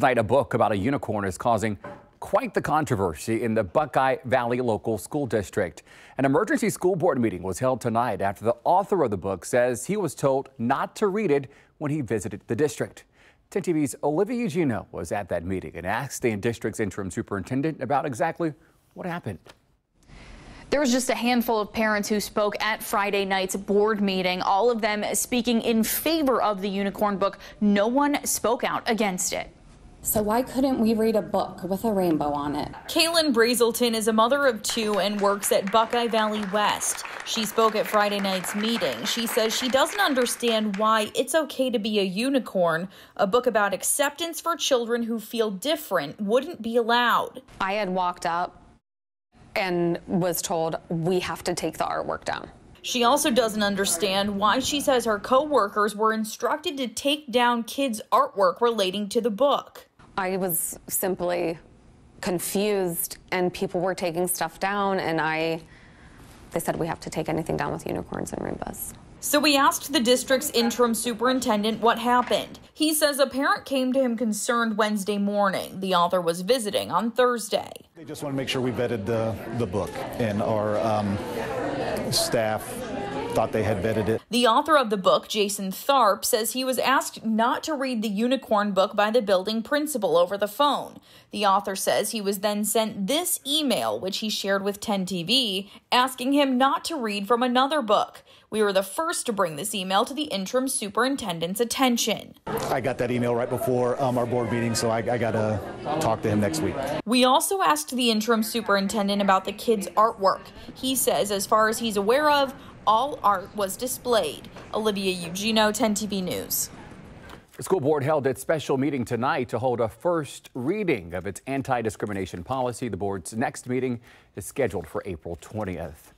Tonight, a book about a unicorn is causing quite the controversy in the Buckeye Valley Local School District. An emergency school board meeting was held tonight after the author of the book says he was told not to read it when he visited the district. 10 TV's Olivia Eugenio was at that meeting and asked the district's interim superintendent about exactly what happened. There was just a handful of parents who spoke at Friday night's board meeting, all of them speaking in favor of the unicorn book. No one spoke out against it. So why couldn't we read a book with a rainbow on it? Kaylin Brazelton is a mother of two and works at Buckeye Valley West. She spoke at Friday night's meeting. She says she doesn't understand why it's okay to be a unicorn. A book about acceptance for children who feel different wouldn't be allowed. I had walked up and was told we have to take the artwork down. She also doesn't understand why she says her coworkers were instructed to take down kids' artwork relating to the book. I was simply confused and people were taking stuff down and I they said we have to take anything down with unicorns and rainbows. So we asked the district's interim superintendent what happened. He says a parent came to him concerned Wednesday morning. The author was visiting on Thursday. They just want to make sure we vetted the, the book and our um, staff thought they had vetted it. The author of the book, Jason Tharp, says he was asked not to read the unicorn book by the building principal over the phone. The author says he was then sent this email, which he shared with 10 TV, asking him not to read from another book. We were the first to bring this email to the interim superintendent's attention. I got that email right before um, our board meeting, so I, I got to talk to him next week. We also asked the interim superintendent about the kids' artwork. He says, as far as he's aware of, all art was displayed. Olivia Eugenio, 10 TV News. The school board held its special meeting tonight to hold a first reading of its anti-discrimination policy. The board's next meeting is scheduled for April 20th.